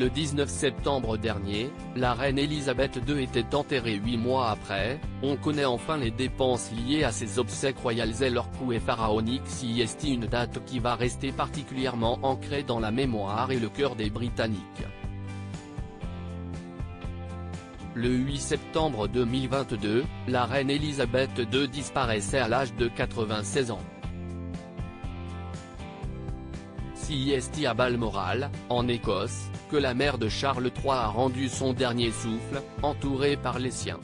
Le 19 septembre dernier, la reine Elisabeth II était enterrée huit mois après, on connaît enfin les dépenses liées à ses obsèques royales et leur coût pharaonique si est une date qui va rester particulièrement ancrée dans la mémoire et le cœur des Britanniques? Le 8 septembre 2022, la reine Elisabeth II disparaissait à l'âge de 96 ans. CIST à Balmoral, en Écosse, que la mère de Charles III a rendu son dernier souffle, entourée par les siens.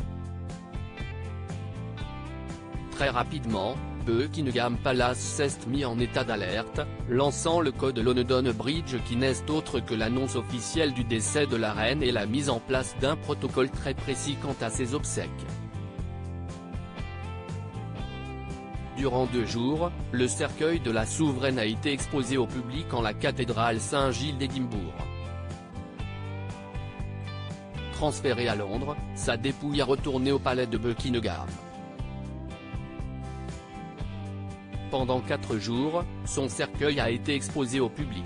Très rapidement, Buckingham Palace s'est mis en état d'alerte, lançant le code London Bridge qui n'est autre que l'annonce officielle du décès de la reine et la mise en place d'un protocole très précis quant à ses obsèques. Durant deux jours, le cercueil de la souveraine a été exposé au public en la cathédrale Saint-Gilles d'Édimbourg. Transféré à Londres, sa dépouille a retourné au palais de Buckingham. Pendant quatre jours, son cercueil a été exposé au public.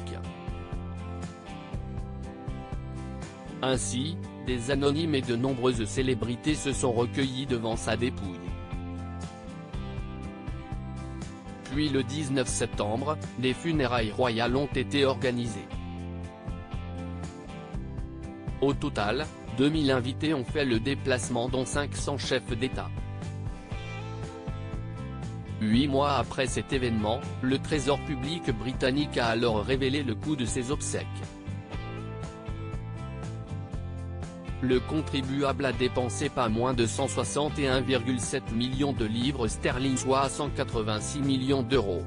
Ainsi, des anonymes et de nombreuses célébrités se sont recueillis devant sa dépouille. Puis le 19 septembre, les funérailles royales ont été organisées. Au total, 2000 invités ont fait le déplacement dont 500 chefs d'État. Huit mois après cet événement, le Trésor public britannique a alors révélé le coût de ses obsèques. Le contribuable a dépensé pas moins de 161,7 millions de livres sterling soit 186 millions d'euros.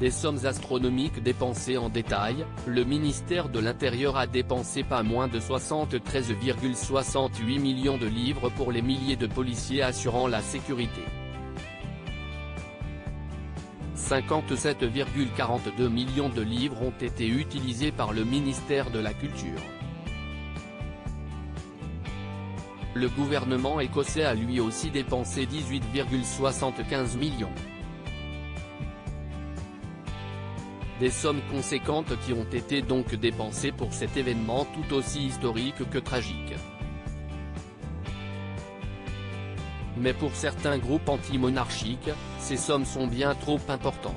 Des sommes astronomiques dépensées en détail, le ministère de l'Intérieur a dépensé pas moins de 73,68 millions de livres pour les milliers de policiers assurant la sécurité. 57,42 millions de livres ont été utilisés par le ministère de la Culture. Le gouvernement écossais a lui aussi dépensé 18,75 millions. Des sommes conséquentes qui ont été donc dépensées pour cet événement tout aussi historique que tragique. Mais pour certains groupes anti-monarchiques, ces sommes sont bien trop importantes.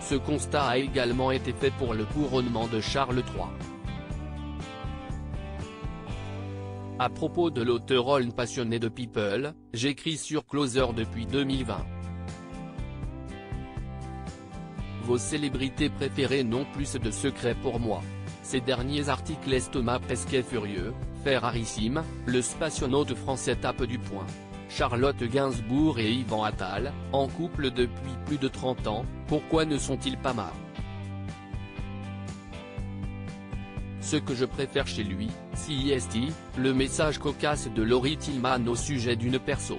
Ce constat a également été fait pour le couronnement de Charles III. À propos de l'auteur passionné de People, j'écris sur Closer depuis 2020. Vos célébrités préférées n'ont plus de secrets pour moi. Ces derniers articles est Thomas Pesquet furieux, Fer rarissime, le spationaute français tape du poing. Charlotte Gainsbourg et Yvan Attal, en couple depuis plus de 30 ans, pourquoi ne sont-ils pas marre Ce que je préfère chez lui, CIST, le message cocasse de Laurie Tillman au sujet d'une perso.